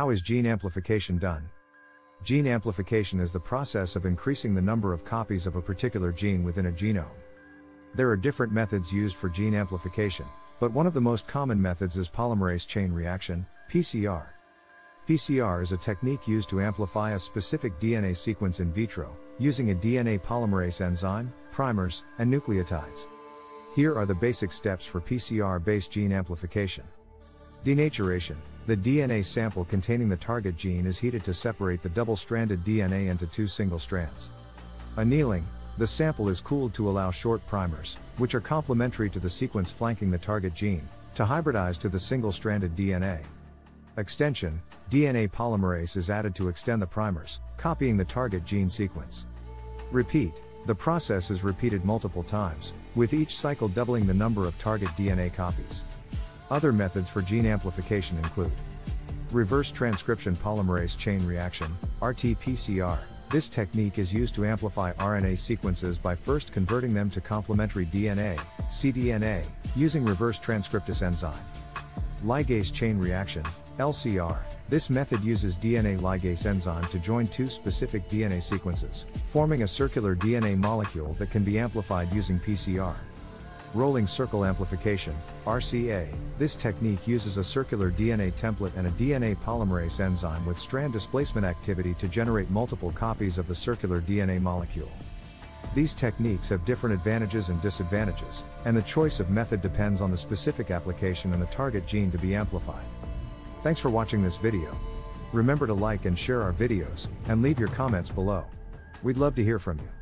How is gene amplification done? Gene amplification is the process of increasing the number of copies of a particular gene within a genome. There are different methods used for gene amplification, but one of the most common methods is polymerase chain reaction, PCR. PCR is a technique used to amplify a specific DNA sequence in vitro, using a DNA polymerase enzyme, primers, and nucleotides. Here are the basic steps for PCR based gene amplification. Denaturation The DNA sample containing the target gene is heated to separate the double stranded DNA into two single strands. Annealing The sample is cooled to allow short primers, which are complementary to the sequence flanking the target gene, to hybridize to the single stranded DNA. Extension DNA polymerase is added to extend the primers, copying the target gene sequence. Repeat the process is repeated multiple times, with each cycle doubling the number of target DNA copies. Other methods for gene amplification include reverse transcription polymerase chain reaction, RT-PCR. This technique is used to amplify RNA sequences by first converting them to complementary DNA, cDNA, using reverse transcriptase enzyme. Ligase chain reaction, LCR. This method uses DNA ligase enzyme to join two specific DNA sequences, forming a circular DNA molecule that can be amplified using PCR. Rolling circle amplification, RCA. This technique uses a circular DNA template and a DNA polymerase enzyme with strand displacement activity to generate multiple copies of the circular DNA molecule. These techniques have different advantages and disadvantages, and the choice of method depends on the specific application and the target gene to be amplified. Thanks for watching this video. Remember to like and share our videos, and leave your comments below. We'd love to hear from you.